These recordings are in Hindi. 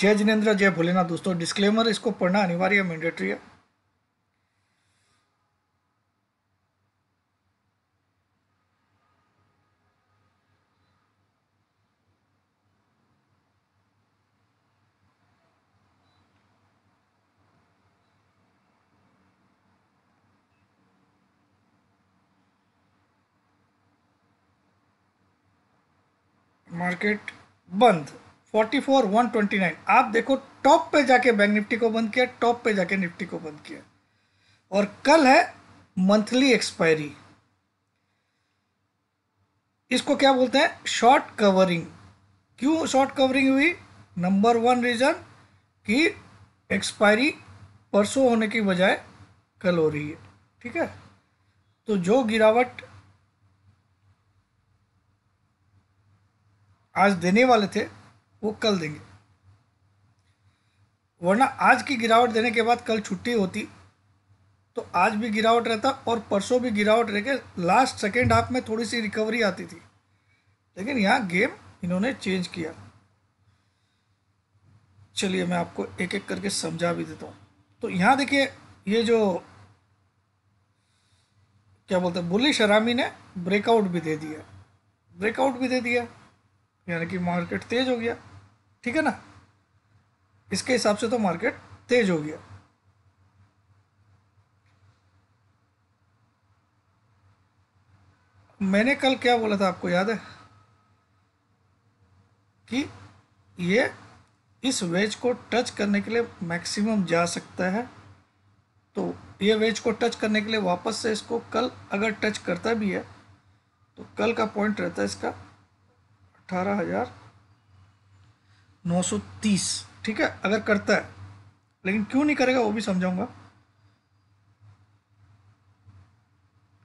जय जिनेन्द्र जय भोलेनाथ। दोस्तों डिस्क्लेमर इसको पढ़ना अनिवार्य मैंडेटरी है। मार्केट बंद। 44 129 आप देखो, टॉप पे जाके बैंक निफ्टी को बंद किया, टॉप पे जाके निफ्टी को बंद किया। और कल है मंथली एक्सपायरी। इसको क्या बोलते हैं? Short covering. क्यों शॉर्ट कवरिंग हुई? नंबर वन रीजन कि एक्सपायरी परसों होने की बजाय कल हो रही है। ठीक है? तो जो गिरावट आज देने वाले थे वो कल देंगे। वरना आज की गिरावट देने के बाद कल छुट्टी होती तो आज भी गिरावट रहता और परसों भी गिरावट रह के लास्ट सेकेंड हाफ़ में थोड़ी सी रिकवरी आती थी। लेकिन यहाँ गेम इन्होंने चेंज किया। चलिए मैं आपको एक एक करके समझा भी देता हूँ। तो यहाँ देखिए, ये जो क्या बोलते हैं बुली शरामी ने ब्रेकआउट भी दे दिया। ब्रेकआउट भी दे दिया, यानी कि मार्केट तेज हो गया। ठीक है ना? इसके हिसाब से तो मार्केट तेज हो गया। मैंने कल क्या बोला था आपको याद है? कि ये इस वेज को टच करने के लिए मैक्सिमम जा सकता है। तो ये वेज को टच करने के लिए वापस से इसको कल अगर टच करता भी है तो कल का पॉइंट रहता है इसका अठारह हज़ार नौ सौ तीस ठीक है? अगर करता है। लेकिन क्यों नहीं करेगा वो भी समझाऊँगा।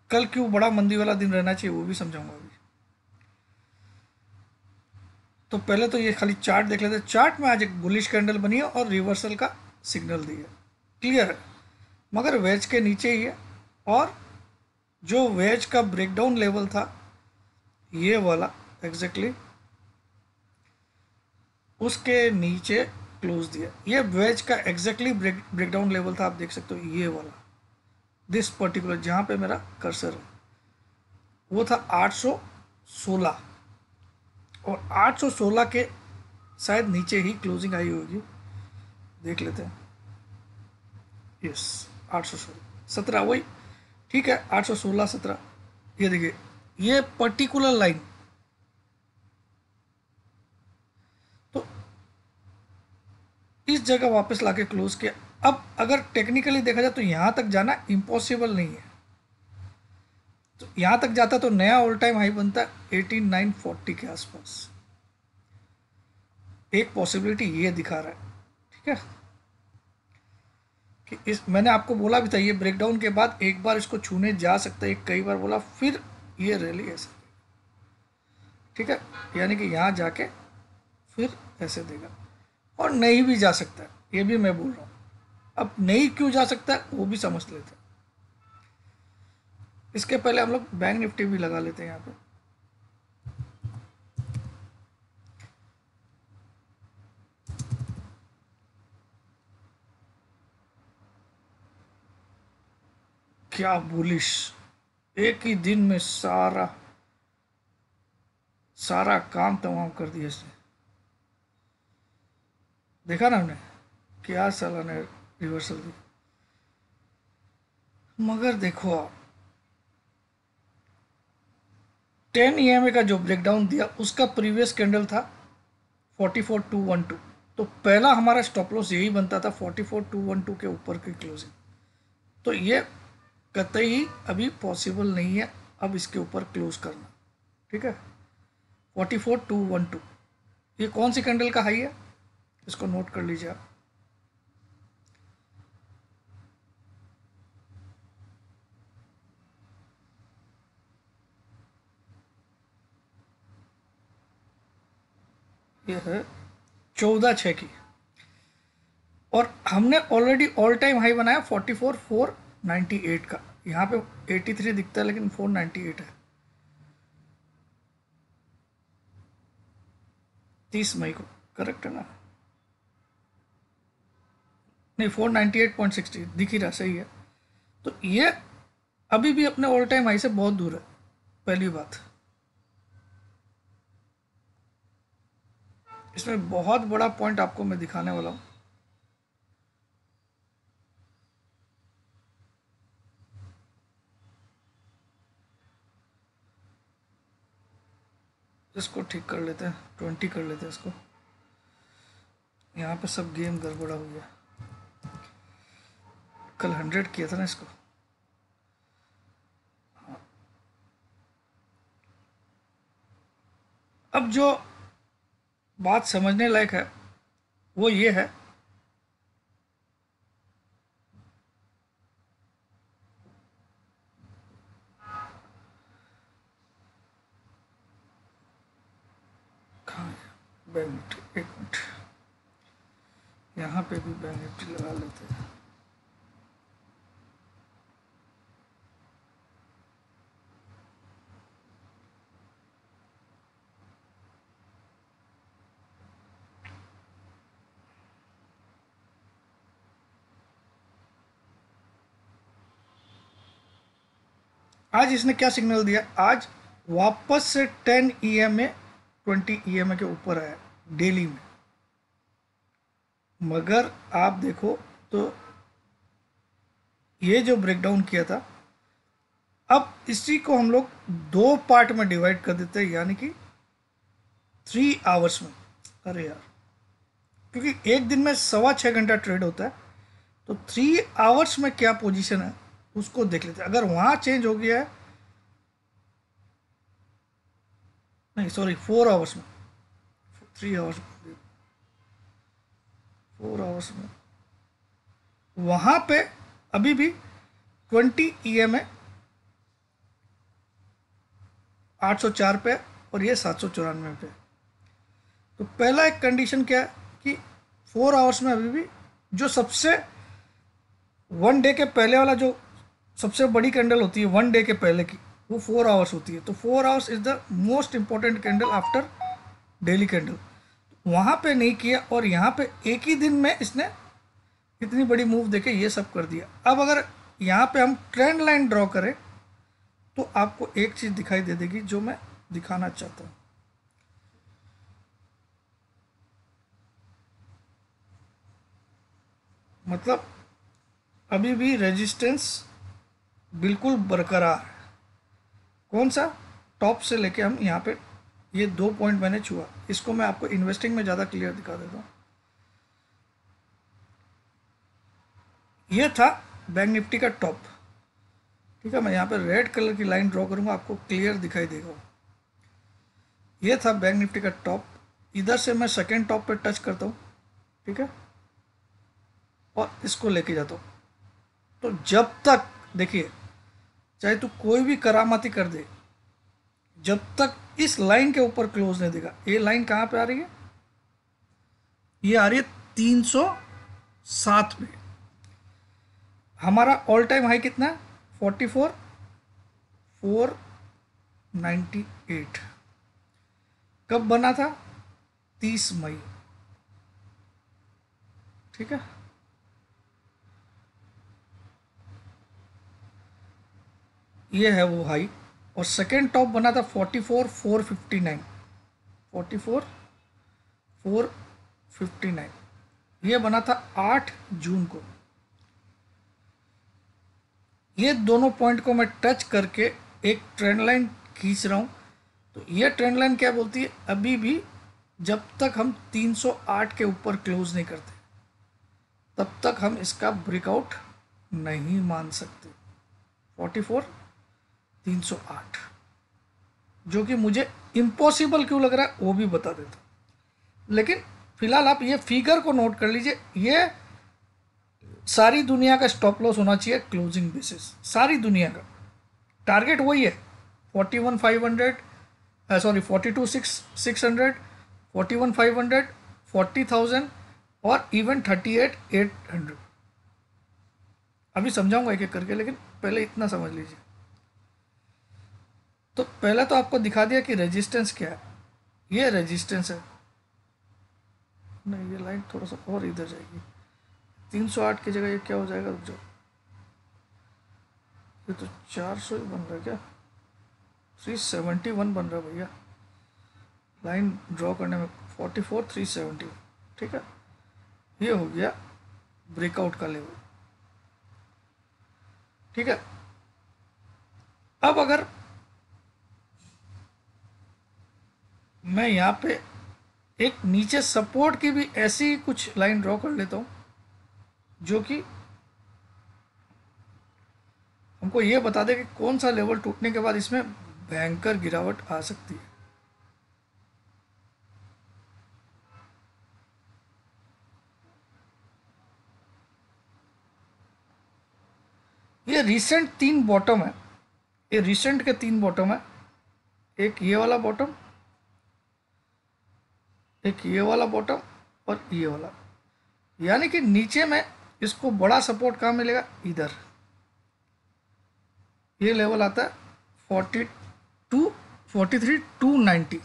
कल क्यों बड़ा मंदी वाला दिन रहना चाहिए वो भी समझाऊँगा अभी। तो पहले तो ये खाली चार्ट देख लेते। चार्ट में आज एक बुलिश कैंडल बनी है और रिवर्सल का सिग्नल दिया क्लियर है? मगर वेज के नीचे ही है। और जो वेज का ब्रेकडाउन लेवल था ये वाला एग्जैक्टली exactly, उसके नीचे क्लोज दिया। ये वेज का एग्जैक्टली ब्रेक ब्रेकडाउन लेवल था, आप देख सकते हो, ये वाला। दिस पर्टिकुलर जहाँ पे मेरा कर्सर है। वो था 816 और 816 के शायद नीचे ही क्लोजिंग आई होगी। देख लेते हैं। यस आठ सौ सोलह। सत्रह, वही। ठीक है, आठ सौ सोलह, सत्रह। ये देखिए, ये पर्टिकुलर लाइन इस जगह वापस लाके क्लोज किया। अब अगर टेक्निकली देखा जाए तो यहाँ तक जाना इम्पॉसिबल नहीं है। तो यहाँ तक जाता तो नया ऑल टाइम हाई बनता एटीन नाइन फोर्टी के आसपास। एक पॉसिबिलिटी ये दिखा रहा है, ठीक है? कि इस, मैंने आपको बोला भी था ये ब्रेकडाउन के बाद एक बार इसको छूने जा सकता है कई बार बोला, फिर ये रैली ऐसे ठीक है? यानी कि यहाँ जाके फिर ऐसे देगा। और नहीं भी जा सकता। ये भी मैं बोल रहा हूँ। अब नहीं क्यों जा सकता है वो भी समझ लेते हैं। इसके पहले हम लोग बैंक निफ्टी भी लगा लेते हैं यहाँ पे। क्या बुलिश एक ही दिन में सारा सारा काम तमाम कर दिया इसने। देखा ना हमने? क्या साला ने रिवर्सल दी। मगर देखो आप टेन ई का जो ब्रेकडाउन दिया, उसका प्रीवियस कैंडल था forty four two one two तो पहला हमारा स्टॉप लॉस यही बनता था forty four two one two के ऊपर की क्लोजिंग तो ये कतई अभी पॉसिबल नहीं है, अब इसके ऊपर क्लोज करना। ठीक है? Forty four two one two ये कौन सी कैंडल का हाई है? इसको नोट कर लीजिए आप। ये है चौदह छः की। और हमने ऑलरेडी ऑल टाइम हाई बनाया forty four four ninety eight का। यहाँ पे एटी थ्री दिखता है, लेकिन फोर नाइन्टी एट है। तीस मई को। करेक्ट है ना? नहीं four ninety eight point sixty दिख ही रहा, सही है। तो ये अभी भी अपने ऑल टाइम हाई से बहुत दूर है, पहली बात। इसमें बहुत बड़ा पॉइंट आपको मैं दिखाने वाला हूँ। इसको ठीक कर लेते हैं ट्वेंटी कर लेते हैं इसको। यहाँ पे सब गेम गड़बड़ा हो गया। कल हंड्रेड किया था ना इसको। अब जो बात समझने लायक है, वो ये है एक मिनट। यहाँ पे भी बैंक लगा लेते आज इसने क्या सिग्नल दिया? आज वापस से 10 E M A twenty E M A के ऊपर आया डेली में। मगर आप देखो तो ये जो ब्रेकडाउन किया था, अब इसी को हम लोग दो पार्ट में डिवाइड कर देते हैं, यानी कि थ्री आवर्स में। अरे यार, क्योंकि एक दिन में सवा छः घंटा ट्रेड होता है तो थ्री आवर्स में क्या पोजीशन है? उसको देख लेते अगर वहाँ चेंज हो गया है, नहीं सॉरी फोर आवर्स में। थ्री आवर्स फोर आवर्स में। वहाँ पे अभी भी ट्वेंटी ई एम है आठ सौ चार पे और ये सात सौ चौरानवे पे। तो पहला एक कंडीशन क्या है कि फोर आवर्स में अभी भी जो सबसे वन डे के पहले वाला जो सबसे बड़ी कैंडल होती है वन डे के पहले की, वो फोर आवर्स होती है। तो four hours is the most important candle after daily candle वहाँ पे नहीं किया और यहाँ पे एक ही दिन में इसने इतनी बड़ी मूव देके ये सब कर दिया। अब अगर यहाँ पे हम ट्रेंड लाइन ड्रॉ करें तो आपको एक चीज़ दिखाई दे देगी जो मैं दिखाना चाहता हूँ। मतलब अभी भी रेजिस्टेंस बिल्कुल बरकरार कौन सा? टॉप से लेके हम यहाँ पे ये दो पॉइंट मैंने छुआ। इसको मैं आपको इन्वेस्टिंग में ज़्यादा क्लियर दिखा देता हूँ। ये था बैंक निफ्टी का टॉप ठीक है, मैं यहाँ पे रेड कलर की लाइन ड्रॉ करूँगा, आपको क्लियर दिखाई देगा। ये था बैंक निफ्टी का टॉप इधर से मैं सेकेंड टॉप पे टच करता हूँ। ठीक है? और इसको लेके जाता हूँ। तो जब तक, देखिए चाहे तू कोई भी करामाती कर दे, जब तक इस लाइन के ऊपर क्लोज नहीं देगा। ये लाइन कहाँ पे आ रही है? ये आ रही है तीन सौ सात में हमारा ऑल टाइम हाई कितना है? Forty four four ninety eight. कब बना था? तीस मई। ठीक है? ये है वो हाई और सेकेंड टॉप बना था forty four four fifty nine forty four four fifty nine ये बना था आठ जून को। ये दोनों पॉइंट को मैं टच करके एक ट्रेंड लाइन खींच रहा हूँ। तो ये ट्रेंड लाइन क्या बोलती है? अभी भी जब तक हम 308 के ऊपर क्लोज नहीं करते, तब तक हम इसका ब्रेकआउट नहीं मान सकते। 44 308 जो कि मुझे इम्पॉसिबल क्यों लग रहा है, वो भी बता देता लेकिन फ़िलहाल आप ये फिगर को नोट कर लीजिए, ये सारी दुनिया का स्टॉप लॉस होना चाहिए क्लोजिंग बेसिस सारी दुनिया का। टारगेट वही है forty one five hundred sorry forty two six six hundred forty one five hundred forty thousand और even thirty eight eight hundred अभी समझाऊँगा एक एक करके, लेकिन पहले इतना समझ लीजिए। तो पहला तो आपको दिखा दिया कि रेजिस्टेंस क्या है। ये रेजिस्टेंस है। नहीं, ये लाइन थोड़ा सा और इधर जाएगी। तीन सौ आठ की जगह ये क्या हो जाएगा? रुक जाओ। ये तो चार सौ बन रहा है क्या? थ्री सेवेंटी वन बन रहा है भैया। लाइन ड्रॉ करने में फोर्टी फोर थ्री सेवेंटी ठीक है? ये हो गया ब्रेकआउट का लेवल ठीक है? अब अगर मैं यहाँ पे एक नीचे सपोर्ट की भी ऐसी कुछ लाइन ड्रॉ कर लेता हूँ, जो कि हमको ये बता दे कि कौन सा लेवल टूटने के बाद इसमें भयंकर गिरावट आ सकती है। ये रिसेंट तीन बॉटम है। ये रिसेंट के तीन बॉटम है। एक ये वाला बॉटम एक ये वाला बॉटम और ये वाला। यानी कि नीचे में इसको बड़ा सपोर्ट कहाँ मिलेगा? इधर। ये लेवल आता है forty two forty three two ninety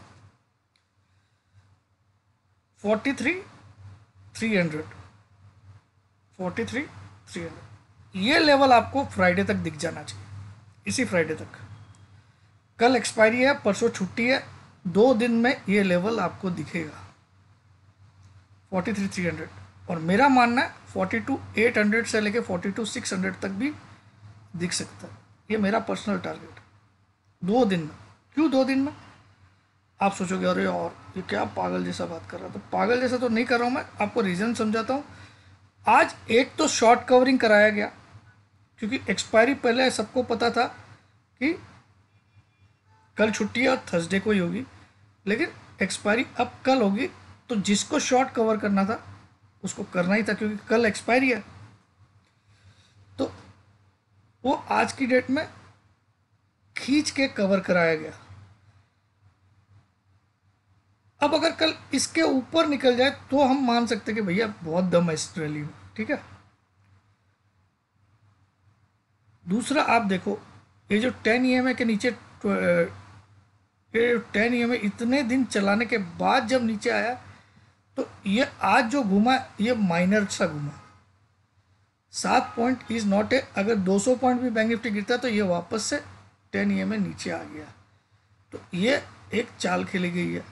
forty three three hundred forty three three hundred ये लेवल आपको फ्राइडे तक दिख जाना चाहिए। इसी फ्राइडे तक। कल एक्सपायरी है, परसों छुट्टी है, दो दिन में ये लेवल आपको दिखेगा। फोर्टी थ्री थ्री हंड्रेड और मेरा मानना है फोर्टी टू एट हंड्रेड से लेके फोर्टी टू सिक्स हंड्रेड तक भी दिख सकता है। ये मेरा पर्सनल टारगेट दो दिन में। क्यों दो दिन में? आप सोचोगे, अरे और ये क्या पागल जैसा बात कर रहा तो पागल जैसा तो नहीं कर रहा हूँ मैं, आपको रीज़न समझाता हूँ। आज एक तो शॉर्ट कवरिंग कराया गया, क्योंकि एक्सपायरी पहले सबको पता था कि कल छुट्टी है और थर्सडे को ही होगी, लेकिन एक्सपायरी अब कल होगी तो जिसको शॉर्ट कवर करना था, उसको करना ही था क्योंकि कल एक्सपायरी है तो वो आज की डेट में खींच के कवर कराया गया। अब अगर कल इसके ऊपर निकल जाए तो हम मान सकते कि भैया, बहुत दम है इस रैली में, ठीक है? दूसरा, आप देखो, ये जो टेन ई के नीचे, ये टेन ई इतने दिन चलाने के बाद जब नीचे आया तो ये आज जो घूमा ये माइनर सा घूमा सात पॉइंट इज़ नॉट ए अगर 200 पॉइंट भी बैंक निफ्टी गिरता तो ये वापस से टेन ई में नीचे आ गया तो ये एक चाल खेली गई है।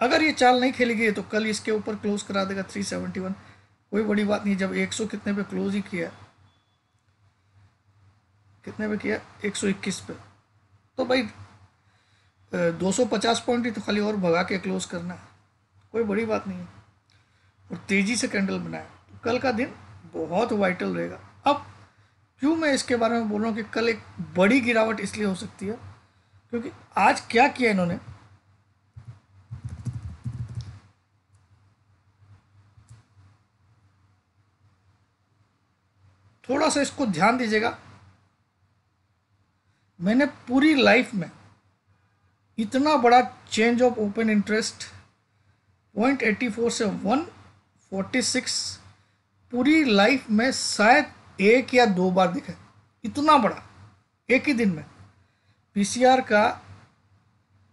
अगर ये चाल नहीं खेली गई है तो कल इसके ऊपर क्लोज करा देगा 371 कोई बड़ी बात नहीं, जब 100 कितने पे क्लोज ही किया कितने पे किया 121 पे। तो भाई 250 पॉइंट ही तो खाली और भगा के क्लोज करना है। कोई बड़ी बात नहीं है। और तेज़ी से कैंडल बनाए। तो कल का दिन बहुत वाइटल रहेगा। अब क्यों मैं इसके बारे में बोल रहा हूँ कि कल एक बड़ी गिरावट इसलिए हो सकती है? क्योंकि आज क्या किया इन्होंने? थोड़ा सा इसको ध्यान दीजिएगा। मैंने पूरी लाइफ में इतना बड़ा change of open interest point eighty four से वन फोर्टी सिक्स, पूरी लाइफ में शायद एक या दो बार दिखा। इतना बड़ा, एक ही दिन में। पीसीआर का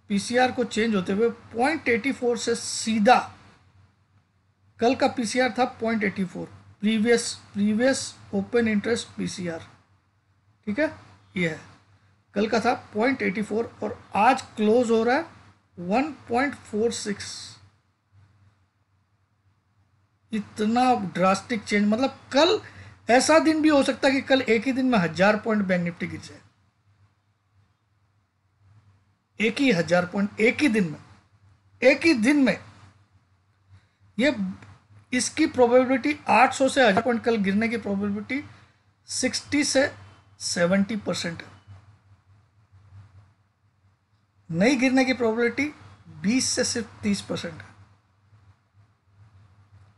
पीसीआर को चेंज होते हुए पॉइंट एटी फोर से सीधा, कल का पीसीआर था point eighty four previous previous open interest PCR ठीक है? ये है। कल का था पॉइंट एटी फोर और आज क्लोज हो रहा है वन पॉइंट फोर सिक्स। इतना ड्रास्टिक चेंज मतलब कल ऐसा दिन भी हो सकता है कि कल एक ही दिन में हज़ार पॉइंट बैंक निफ्टी गिर जाए। एक ही हज़ार पॉइंट एक ही दिन में, एक ही दिन में। ये, इसकी प्रोबेबिलिटी 800 से हज़ार पॉइंट कल गिरने की प्रोबेबिलिटी 60 से 70 परसेंट है। नहीं गिरने की प्रोबेबिलिटी 20 से सिर्फ़ 30 परसेंट है।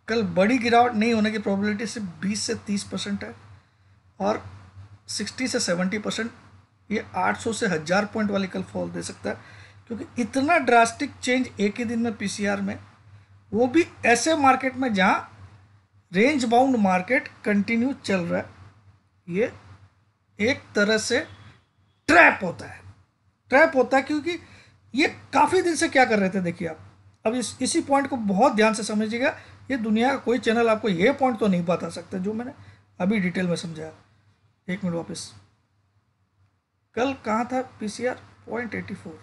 कल बड़ी गिरावट नहीं होने की प्रोबेबिलिटी सिर्फ़ 20 से 30 परसेंट है और 60 से 70 परसेंट ये 800 से हज़ार पॉइंट वाली कल फॉल दे सकता है। क्योंकि इतना ड्रास्टिक चेंज एक ही दिन में पीसीआर में, वो भी ऐसे मार्केट में जहाँ रेंज बाउंड मार्केट कंटिन्यू चल रहा है, ये एक तरह से ट्रैप होता है। ट्रैप होता है क्योंकि ये काफ़ी दिन से क्या कर रहे थे, देखिए आप। अब इस, इसी पॉइंट को बहुत ध्यान से समझिएगा। ये दुनिया का कोई चैनल आपको ये पॉइंट तो नहीं बता सकता, जो मैंने अभी डिटेल में समझाया। एक मिनट वापस। कल कहाँ था P C R point eighty four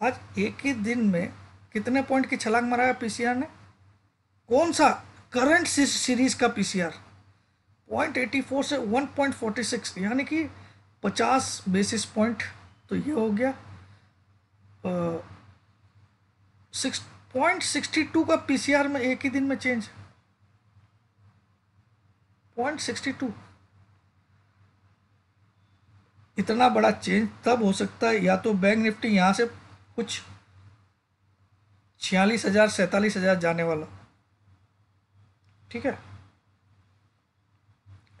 आज एक ही दिन में कितने पॉइंट की छलांग सी आर ने? कौन सा करंट सीरीज़ का P C R point eighty four से वन पॉइंट फोर्टी सिक्स यानी कि पचास बेसिस पॉइंट तो ये हो गया सिक्स पॉइंट सिक्सटी टू का पीसीआर में एक ही दिन में चेंज पॉइंट सिक्सटी टू इतना बड़ा चेंज तब हो सकता है, या तो बैंक निफ्टी यहाँ से कुछ छियालीस हज़ार, सैतालीस हज़ार जाने वाला। ठीक है?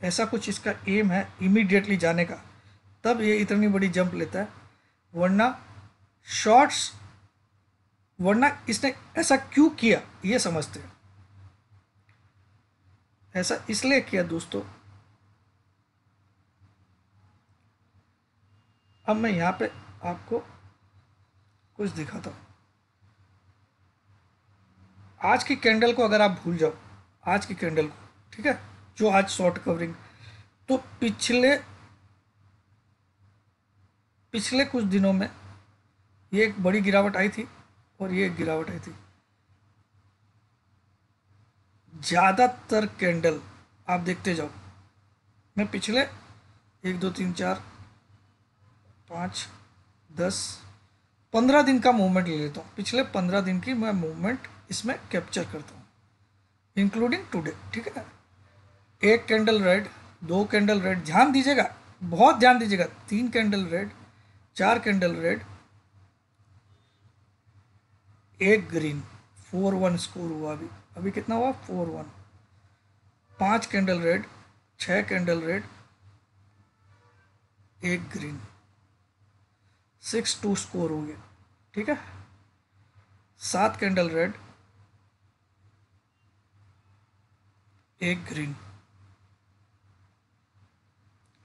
ऐसा कुछ इसका एम है इमीडिएटली जाने का। तब ये इतनी बड़ी जंप लेता है। वरना शॉर्ट्स वरना इसने ऐसा क्यों किया? ये समझते हैं। ऐसा इसलिए किया दोस्तों। अब मैं यहाँ पे आपको कुछ दिखाता हूँ। आज की कैंडल को अगर आप भूल जाओ, आज की कैंडल को, ठीक है? जो आज शॉर्ट कवरिंग। तो पिछले पिछले कुछ दिनों में ये एक बड़ी गिरावट आई थी। और ये गिरावट आई थी। ज़्यादातर कैंडल, आप देखते जाओ। मैं पिछले एक, दो, तीन, चार, पाँच, दस, पंद्रह दिन का मूवमेंट ले लेता हूँ। पिछले पंद्रह दिन की मैं मूवमेंट इसमें कैप्चर करता हूँ इंक्लूडिंग टुडे ठीक है एक कैंडल रेड दो कैंडल रेड ध्यान दीजिएगा, बहुत ध्यान दीजिएगा, तीन कैंडल रेड चार कैंडल रेड एक ग्रीन फोर वन स्कोर हुआ अभी। अभी कितना हुआ? फोर वन पाँच कैंडल रेड छह कैंडल रेड एक ग्रीन सिक्स टू स्कोर हो गया। ठीक है? सात कैंडल रेड एक ग्रीन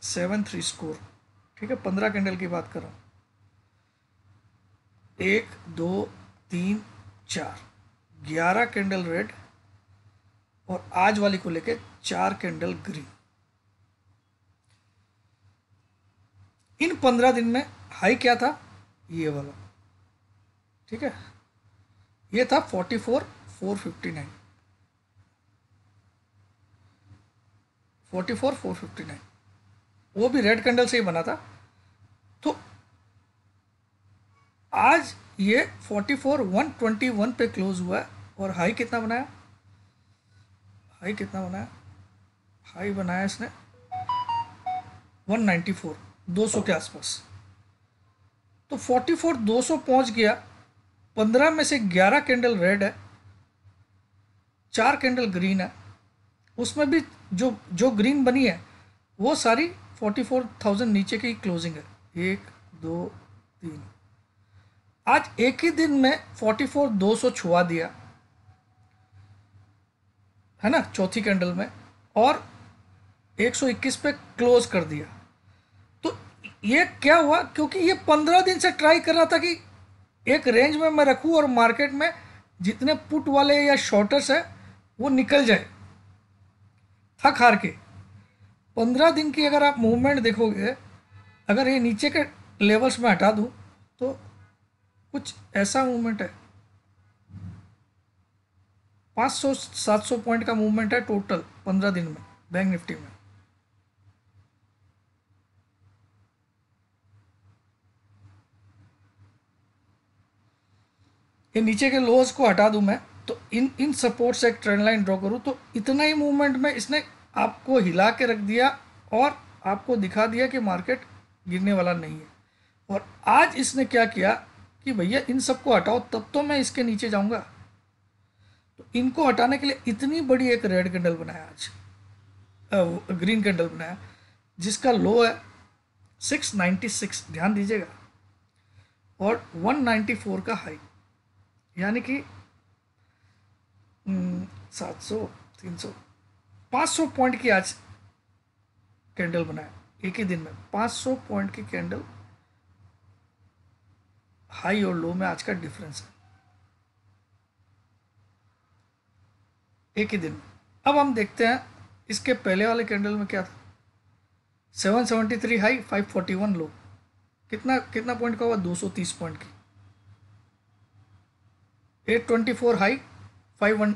सेवन थ्री स्कोर ठीक है? पंद्रह कैंडल की बात कर रहा हूँ। एक, दो तीन, चार। ग्यारह कैंडल रेड और आज वाली को लेके चार कैंडल ग्रीन। इन पंद्रह दिन में हाई क्या था? ये वाला। ठीक है? ये था forty four four fifty nine. Forty four four fifty nine. वो भी रेड कैंडल से ही बना था। तो आज ये forty four one twenty one पे क्लोज हुआ है। और हाई कितना बनाया? हाई कितना बनाया? हाई बनाया इसने। वन नाइन्टी फोर दो सौ के आसपास। तो फोर्टी फोर दो सौ पहुँच गया। पंद्रह में से ग्यारह कैंडल रेड है। चार कैंडल ग्रीन है। उसमें भी जो जो ग्रीन बनी है, वो सारी फोर्टी फोर थाउज़ेंड नीचे की क्लोजिंग है। एक, दो, तीन। आज एक ही दिन में फोर्टी फोर दो सौ छुआ दिया। है ना? चौथी कैंडल में। और 121 पे क्लोज कर दिया। तो ये क्या हुआ? क्योंकि ये पंद्रह दिन से ट्राई कर रहा था कि एक रेंज में मैं रखूँ और मार्केट में जितने पुट वाले या शॉर्टर्स है, वो निकल जाए। थक हार के। पंद्रह दिन की अगर आप मूवमेंट देखोगे, अगर ये नीचे के लेवल्स में हटा दूँ तो कुछ ऐसा मूवमेंट है। 500 700 पॉइंट का मूवमेंट है टोटल पंद्रह दिन में बैंक निफ्टी में। ये नीचे के लोज को हटा दूँ मैं तो इन इन सपोर्ट से एक ट्रेंड लाइन ड्रॉ करूँ तो इतना ही मूवमेंट में इसने आपको हिला के रख दिया और आपको दिखा दिया कि मार्केट गिरने वाला नहीं है। और आज इसने क्या किया? कि भैया, इन सबको हटाओ, तब तो मैं इसके नीचे जाऊँगा। तो इनको हटाने के लिए इतनी बड़ी एक रेड कैंडल बनाया आज। ग्रीन कैंडल बनाया, जिसका लो है 696 ध्यान दीजिएगा। और 194 का हाई, यानी कि सात सौ, तीन सौ, पाँच सौ पॉइंट की आज कैंडल बनाया, एक ही दिन में, पाँच सौ पॉइंट की कैंडल हाई और लो में आज का डिफरेंस है। एक ही दिन। अब हम देखते हैं, इसके पहले वाले कैंडल में क्या था? 773 हाई 541 लो कितना कितना पॉइंट का हुआ? 230 पॉइंट की। 824 हाई 51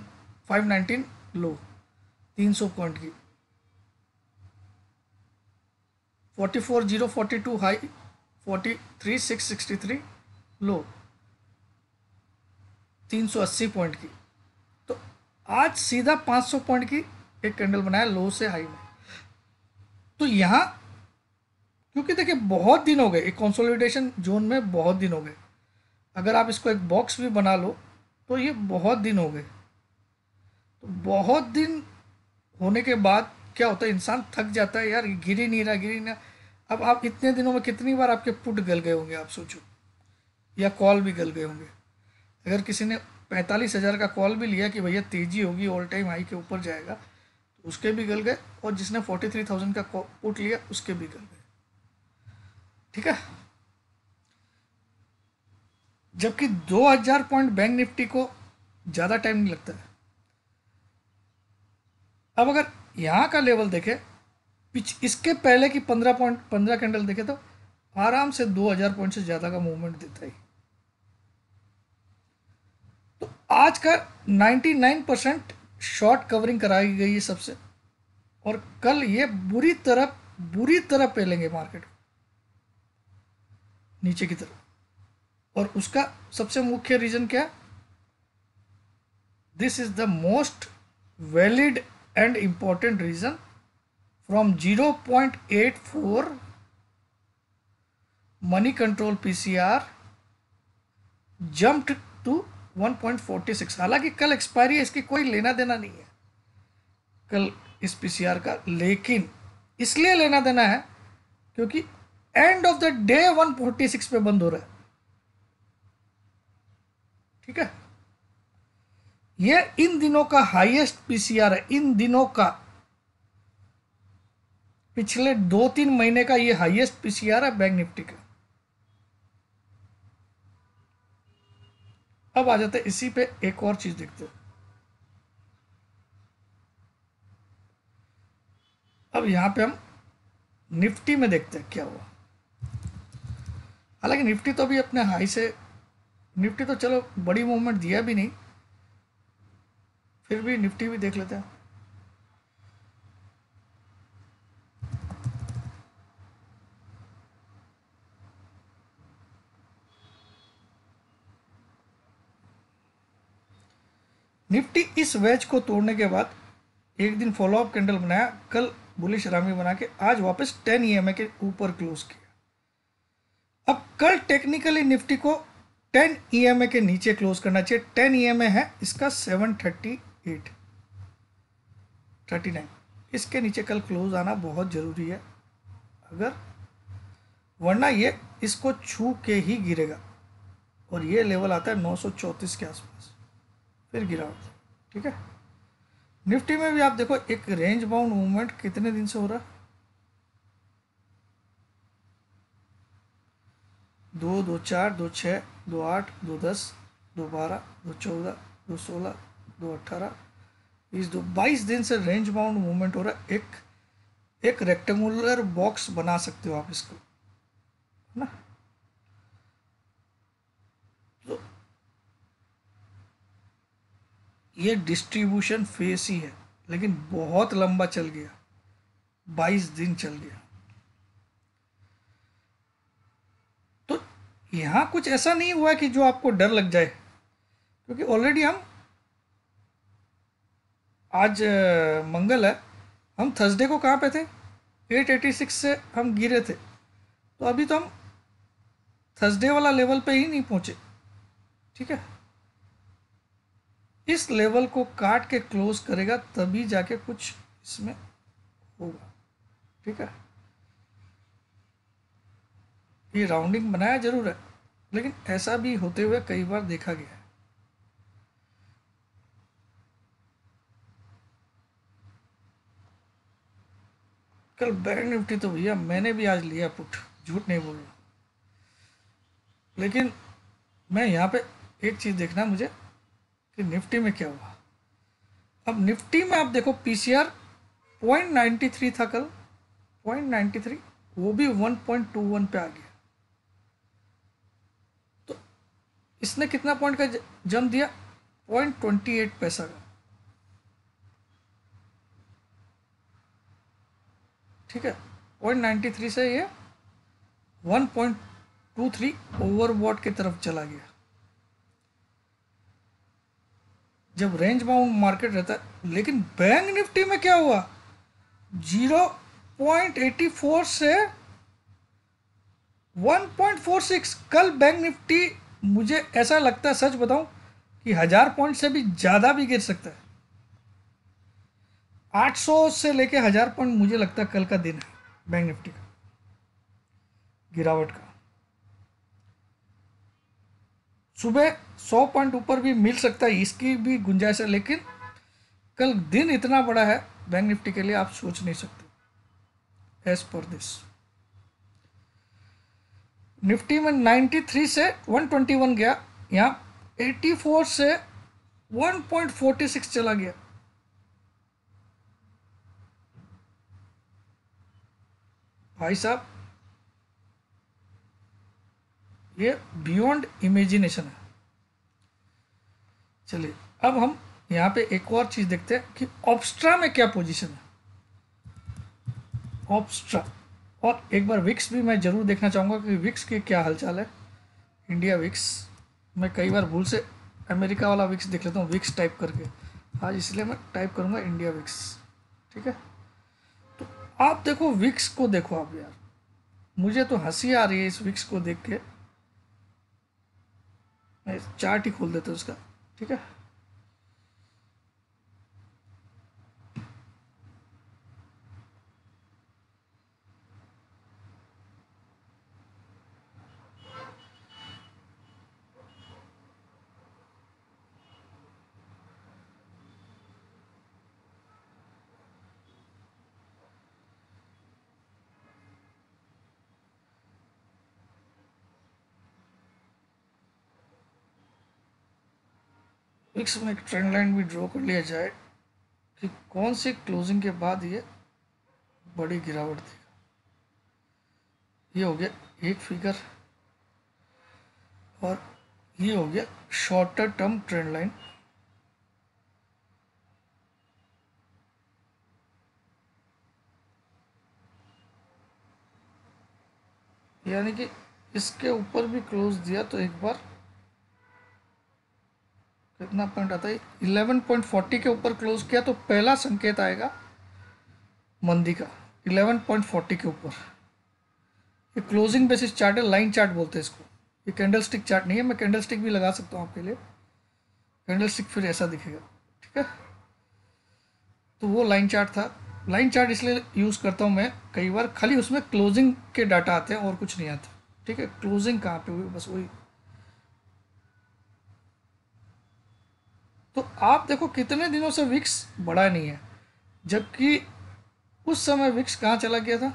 519 लो 300 पॉइंट की। 44042 हाई 43663 लो। 380 पॉइंट की। तो आज सीधा 500 पॉइंट की एक कैंडल बनाया लो से हाई में। तो यहाँ, क्योंकि देखिए, बहुत दिन हो गए। एक कंसोलिडेशन जोन में बहुत दिन हो गए। अगर आप इसको एक बॉक्स भी बना लो तो ये बहुत दिन हो गए। तो बहुत दिन होने के बाद क्या होता है, इंसान थक जाता है, यार गिर ही नहीं रहा, गिर ही नहीं अब आप इतने दिनों में कितनी बार आपके पुट गल गए होंगे, आप सोचो। या कॉल भी गल गए होंगे। अगर किसी ने पैंतालीस हज़ार का कॉल भी लिया कि भैया तेज़ी होगी ऑल टाइम हाई के ऊपर जाएगा तो उसके भी गल गए और जिसने फोर्टी थ्री थाउज़ेंड का पुट लिया, उसके भी गल गए। ठीक है? जबकि 2000 पॉइंट बैंक निफ्टी को ज़्यादा टाइम नहीं लगता है। अब अगर यहाँ का लेवल देखें, पिछ इसके पहले की 15 पॉइंट 15 कैंडल देखे तो आराम से 2000 पॉइंट से ज़्यादा का मूवमेंट देता है। तो आज का 99 परसेंट शॉर्ट कवरिंग कराई गई है सबसे। और कल ये बुरी तरह बुरी तरह पहलेंगे मार्केट नीचे की तरफ़। और उसका सबसे मुख्य रीजन क्या? This is the most valid and important reason from 0.84 Moneycontrol PCR jumped to 1.46 हालाँकि कल एक्सपायरी है, इसकी कोई लेना देना नहीं है। कल इस पीसीआर का, लेकिन इसलिए लेना देना है क्योंकि एंड ऑफ़ द डे 146 पे बंद हो रहा है। ठीक है? ये इन दिनों का हाईएस्ट पीसीआर है। इन दिनों का, पिछले दो तीन महीने का ये हाईएस्ट पीसीआर है बैंक निफ्टी का। अब आ जाते इसी पे एक और चीज़ देखते हैं। अब यहाँ पे हम निफ्टी में देखते हैं क्या हुआ। हालाँकि निफ्टी तो भी अपने हाई से, निफ्टी तो चलो बड़ी मूवमेंट दिया भी नहीं, फिर भी निफ्टी भी देख लेते हैं। निफ्टी इस वेज को तोड़ने के बाद एक दिन फॉलोअप कैंडल बनाया। कल बुलिश रामी बना के आज वापस 10 ईएमए के ऊपर क्लोज किया। अब कल टेक्निकली निफ्टी को 10 ईएमए के नीचे क्लोज करना चाहिए। 10 ईएमए है, इसका 738 39 इसके नीचे कल क्लोज आना बहुत ज़रूरी है। अगर, वरना ये इसको छू के ही गिरेगा। और ये लेवल आता है 934 के आसपास। फिर गिरावट ठीक है? निफ्टी में भी आप देखो, एक रेंज बाउंड मूवमेंट कितने दिन से हो रहा दो दो चार, दो छः दो आठ, दो दस, दो बारह, दो चौदह, दो सोलह, दो अट्ठारह इस दो बाईस दिन से रेंज बाउंड मूवमेंट हो रहा है। एक एक रेक्टेंगुलर बॉक्स बना सकते हो आप इसको। है ना? ये डिस्ट्रीब्यूशन फेस ही है, लेकिन बहुत लंबा चल गया। बाईस दिन चल गया। तो यहाँ कुछ ऐसा नहीं हुआ कि जो आपको डर लग जाए, क्योंकि ऑलरेडी हम आज मंगल है। हम थर्सडे को कहाँ पे थे? 886 से हम गिरे थे। तो अभी तो हम थर्सडे वाला लेवल पे ही नहीं पहुँचे। ठीक है? इस लेवल को काट के क्लोज करेगा, तभी जाके कुछ इसमें होगा। ठीक है? ये राउंडिंग बनाया ज़रूर है, लेकिन ऐसा भी होते हुए कई बार देखा गया है। कल बैंक निफ्टी तो भैया मैंने भी आज लिया, पुट। झूठ नहीं बोल रहा। लेकिन मैं यहाँ पे एक चीज़ देखना, मुझे कि निफ्टी में क्या हुआ? अब निफ्टी में आप देखो पीसीआर पॉइंट नाइन्टी थ्री था कल। पॉइंट नाइन्टी थ्री वो भी वन पॉइंट टू वन पे आ गया। तो इसने कितना पॉइंट का जम दिया? पॉइंट ट्वेंटी एट पैसा का। ठीक है? पॉइंट नाइन्टी थ्री से ये one point two three overbought की तरफ़ चला गया। जब रेंज बाउंड मार्केट रहता है लेकिन बैंक निफ्टी में क्या हुआ? ज़ीरो पॉइंट एटी फोर से वन पॉइंट फोर सिक्स कल बैंक निफ्टी मुझे ऐसा लगता है, सच बताऊँ, कि हज़ार पॉइंट से भी ज़्यादा भी गिर सकता है। 800 से लेके हज़ार पॉइंट मुझे लगता है कल का दिन है बैंक निफ्टी का। गिरावट का। सुबह 100 पॉइंट ऊपर भी मिल सकता है, इसकी भी गुंजाइश है, लेकिन कल दिन इतना बड़ा है, बैंक निफ्टी के लिए आप सोच नहीं सकते। एज पर दिस निफ्टी में 93 से 121 गया, यहाँ 84 से 1.46 चला गया। भाई साहब ये बियॉन्ड इमेजिनेशन है। चलिए, अब हम यहाँ पे एक और चीज़ देखते हैं कि ऑप्स्ट्रा में क्या पोजीशन है। ऑप्स्ट्रा और एक बार विक्स भी मैं ज़रूर देखना चाहूँगा कि विक्स की क्या हालचाल है। इंडिया विक्स मैं कई बार भूल से अमेरिका वाला विक्स देख लेता हूँ विक्स टाइप करके। आज इसलिए मैं टाइप करूँगा इंडिया विक्स ठीक है? तो आप देखो विक्स को देखो आप यार। मुझे तो हँसी आ रही है इस विक्स को देख के। मैं चार्ट ही खोल देता हूँ उसका ठीक है? फिक्स में एक ट्रेंड लाइन भी ड्रॉ कर लिया जाए कि कौन सी क्लोजिंग के बाद ये बड़ी गिरावट देगा। ये हो गया एक फिगर और ये हो गया शॉर्टर टर्म ट्रेंड लाइन यानी कि इसके ऊपर भी क्लोज दिया तो एक बार कितना पॉइंट आता है। इलेवन पॉइंट फोर्टी के ऊपर क्लोज किया तो पहला संकेत आएगा मंदी का। इलेवन पॉइंट फोर्टी के ऊपर। ये क्लोजिंग बेसिस चार्ट है लाइन चार्ट बोलते हैं इसको। ये कैंडल स्टिक चार्ट नहीं है, मैं कैंडल स्टिक भी लगा सकता हूँ आपके लिए। कैंडल स्टिक फिर ऐसा दिखेगा, ठीक है? तो वो लाइन चार्ट था। लाइन चार्ट इसलिए यूज़ करता हूँ मैं कई बार। खाली उसमें क्लोजिंग के डाटा आते हैं और कुछ नहीं आता, ठीक है? क्लोजिंग कहाँ पे हुई? बस वही। तो आप देखो कितने दिनों से विक्स बढ़ा नहीं है, जबकि उस समय विक्स कहाँ चला गया था?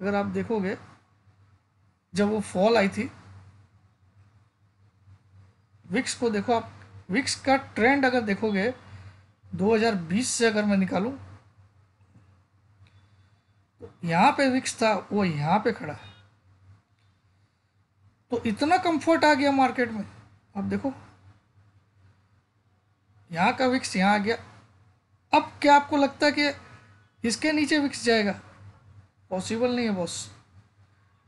अगर आप देखोगे, जब वो फॉल आई थी, विक्स को देखो आप, विक्स का ट्रेंड अगर देखोगे 2020 से अगर मैं निकालूं तो यहाँ पे विक्स था, वो यहाँ पे खड़ा। है तो इतना कंफर्ट आ गया मार्केट में। आप देखो यहाँ का विक्स यहाँ आ गया। अब क्या आपको लगता है कि इसके नीचे विक्स जाएगा? पॉसिबल नहीं है बॉस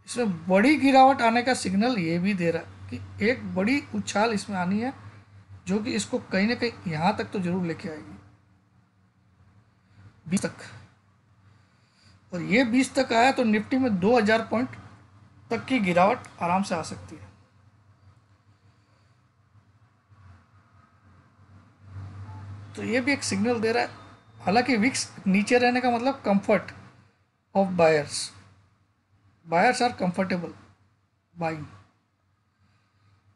इसमें बड़ी गिरावट आने का सिग्नल ये भी दे रहा है कि एक बड़ी उछाल इसमें आनी है, जो कि इसको कहीं ना कहीं यहाँ तक तो ज़रूर लेके आएगी। बीस तक। और ये बीस तक आया तो निफ्टी में दो हज़ार पॉइंट तक की गिरावट आराम से आ सकती है। तो ये भी एक सिग्नल दे रहा है। हालाँकि विक्स नीचे रहने का मतलब comfort of buyers buyers are comfortable buying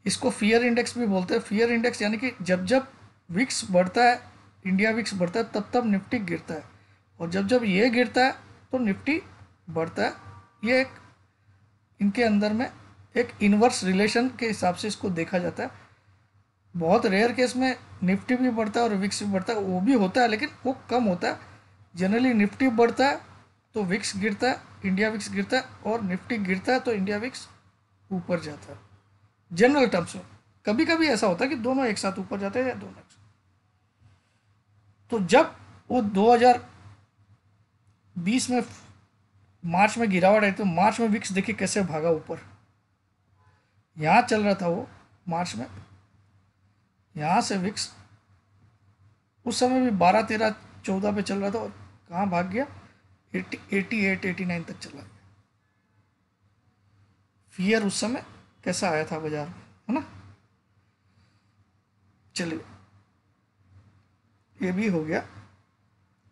इसको फियर इंडेक्स भी बोलते हैं। फियर इंडेक्स यानी कि जब जब विक्स बढ़ता है इंडिया विक्स बढ़ता है, तब तब निफ्टी गिरता है। और जब जब ये गिरता है तो निफ्टी बढ़ता है। ये एक इनके अंदर में एक इन्वर्स रिलेशन के हिसाब से इसको देखा जाता है। बहुत रेयर केस में निफ्टी भी बढ़ता है और विक्स भी बढ़ता है, वो भी होता है, लेकिन वो कम होता है। जनरली निफ्टी बढ़ता है तो विक्स गिरता है इंडिया विक्स गिरता है, और निफ्टी गिरता है तो इंडिया विक्स ऊपर जाता है। जनरल टर्म्स में कभी कभी ऐसा होता है कि दोनों एक साथ ऊपर जाते हैं या दोनों एक साथ। तो जब वो 2020 में मार्च में गिरावट आई तो मार्च में विक्स देखिए कैसे भागा ऊपर। यहाँ चल रहा था वो, मार्च में। यहाँ से विक्स, उस समय भी बारह, तेरह, चौदह पे चल रहा था और कहाँ भाग गया? Eighty eighty eight, eighty nine तक चला गया। फियर उस समय कैसा आया था बाज़ार में, है ना? चलिए, ये भी हो गया।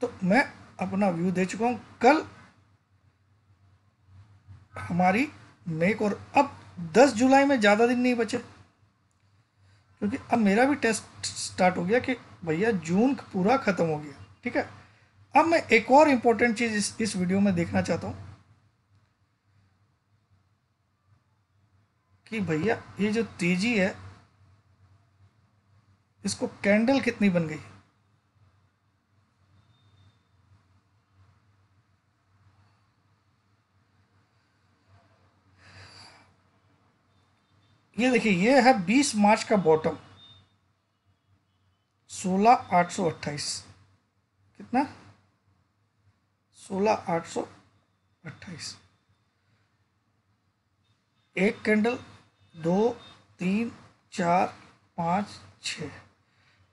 तो मैं अपना व्यू दे चुका हूँ। कल हमारी मेक और अब 10 जुलाई में ज़्यादा दिन नहीं बचे। क्योंकि अब मेरा भी टेस्ट स्टार्ट हो गया कि भैया जून पूरा ख़त्म हो गया ठीक है? अब मैं एक और इम्पोर्टेंट चीज़ इस, इस वीडियो में देखना चाहता हूँ कि भैया ये जो तेज़ी है इसको कैंडल कितनी बन गई? ये देखिए, ये है 20 मार्च का बॉटम सोलह आठ सौ अट्ठाईस। कितना? सोलह आठ सौ अट्ठाईस। एक कैंडल दो, तीन, चार, पाँच छ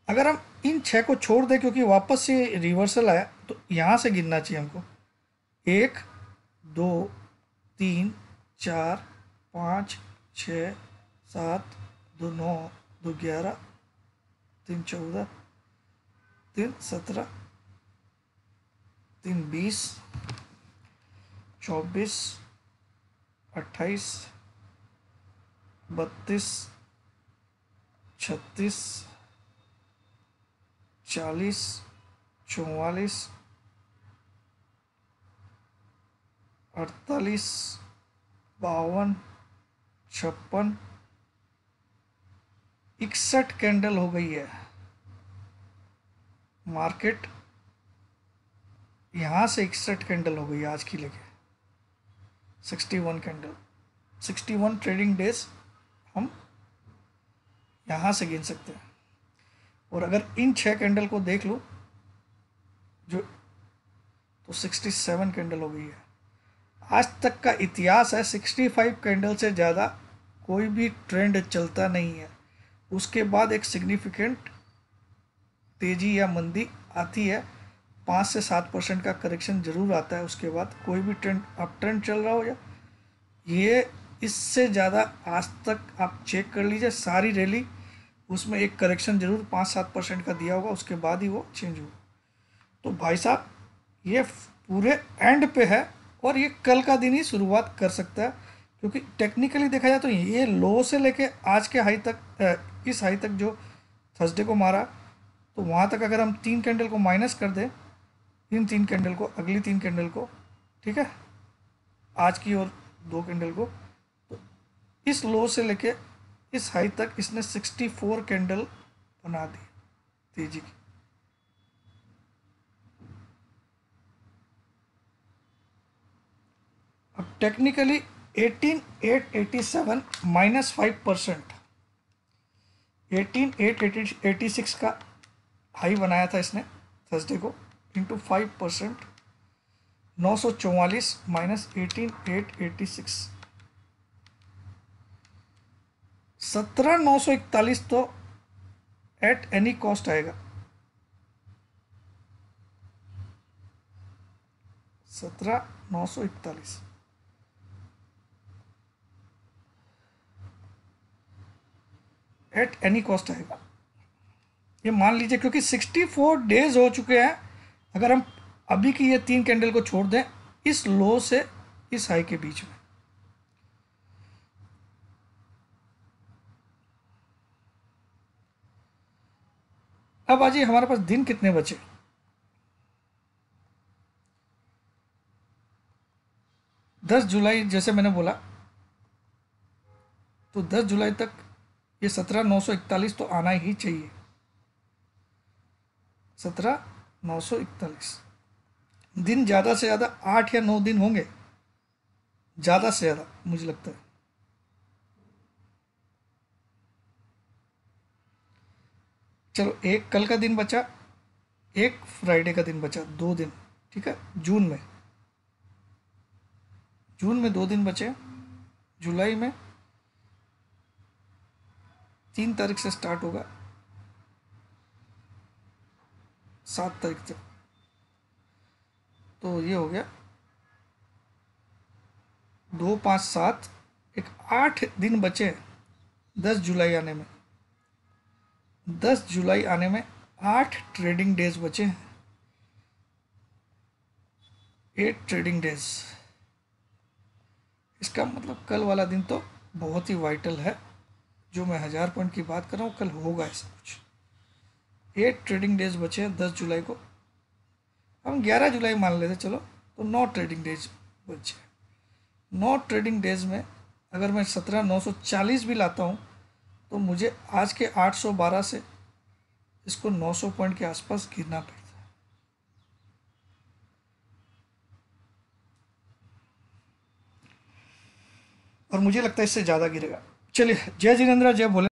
अगर हम इन छः को छोड़ दें, क्योंकि वापस से रिवर्सल आया तो यहाँ से गिनना चाहिए हमको। एक, दो, तीन, चार, पाँच छ सात, दो नौ, दो ग्यारह, तीन चौदह, तीन सत्रह, तीन बीस, चौबीस, अट्ठाईस, बत्तीस, छत्तीस, चालीस, चौवालीस, अड़तालीस, बावन, छप्पन इकसठ कैंडल हो गई है। मार्केट यहाँ से इकसठ कैंडल हो गई आज की लेके। Sixty one candle. Sixty one trading days हम यहाँ से गिन सकते हैं। और अगर इन छः कैंडल को देख लो, जो तो सिक्सटी सेवन कैंडल हो गई है। आज तक का इतिहास है, सिक्सटी फाइव कैंडल से ज़्यादा कोई भी ट्रेंड चलता नहीं है। उसके बाद एक सिग्निफिकेंट तेज़ी या मंदी आती है। पाँच से सात परसेंट का करेक्शन ज़रूर आता है, उसके बाद कोई भी ट्रेंड अप ट्रेंड चल रहा हो या ये इससे ज़्यादा आज तक आप चेक कर लीजिए, सारी रैली उसमें एक करेक्शन ज़रूर पाँच सात परसेंट का दिया होगा, उसके बाद ही वो चेंज हुआ तो भाई साहब, ये पूरे एंड पे है और ये कल का दिन ही शुरुआत कर सकता है, क्योंकि टेक्निकली देखा जाए तो ये लो से लेके आज के हाई तक इस हाई तक जो थर्सडे को मारा तो वहाँ तक अगर हम तीन कैंडल को माइनस कर दें, इन तीन कैंडल को, अगली तीन कैंडल को, ठीक है? आज की और दो कैंडल को तो इस लो से लेके इस हाई तक इसने सिक्सटी फोर कैंडल बना दी, तेज़ी की। अब technically eighteen eight eighty seven minus five percent eighteen eight eighty six का हाई बनाया था इसने थर्सडे को इंटू फाइव परसेंट नौ सौ चौवालीस minus eighteen eight eighty six सत्रह, नौ सौ इकतालीस तो एट एनी कॉस्ट आएगा। सत्रह, नौ सौ इकतालीस। एट एनी कॉस्ट आएगा। ये मान लीजिए क्योंकि सिक्सटी फोर डेज़ हो चुके हैं, अगर हम अभी की ये तीन कैंडल को छोड़ दें, इस लो से इस हाई के बीच में। अब आज हमारे पास दिन कितने बचे? दस जुलाई जैसे मैंने बोला तो दस जुलाई तक ये सत्रह नौ सौ इकतालीस तो आना ही चाहिए। सत्रह नौ सौ इकतालीस। दिन ज़्यादा से ज़्यादा आठ या नौ दिन होंगे। ज़्यादा से ज़्यादा, मुझे लगता है। चलो, एक कल का दिन बचा, एक फ्राइडे का दिन बचा, दो दिन, ठीक है? जून में। जून में दो दिन बचे, जुलाई में तीन तारीख से स्टार्ट होगा। सात तारीख तक। तो ये हो गया। दो, पाँच, सात, एक आठ दिन बचे दस जुलाई आने में। दस जुलाई आने में आठ ट्रेडिंग डेज़ बचे एट ट्रेडिंग डेज़ इसका मतलब कल वाला दिन तो बहुत ही वाइटल है। जो मैं हज़ार पॉइंट की बात कर रहा हूँ, कल होगा ऐसा कुछ। एट ट्रेडिंग डेज़ बचे हैं, दस जुलाई को। हम ग्यारह जुलाई मान लेते चलो तो नौ ट्रेडिंग डेज़ बचे नौ ट्रेडिंग डेज़ में अगर मैं सत्रह नौ सौ चालीस भी लाता हूँ तो मुझे आज के आठ सौ बारह से इसको नौ सौ पॉइंट के आसपास गिरना पड़ता है। और मुझे लगता है इससे ज़्यादा गिरेगा। चलिए जय जिनेन्द्र जय भोले।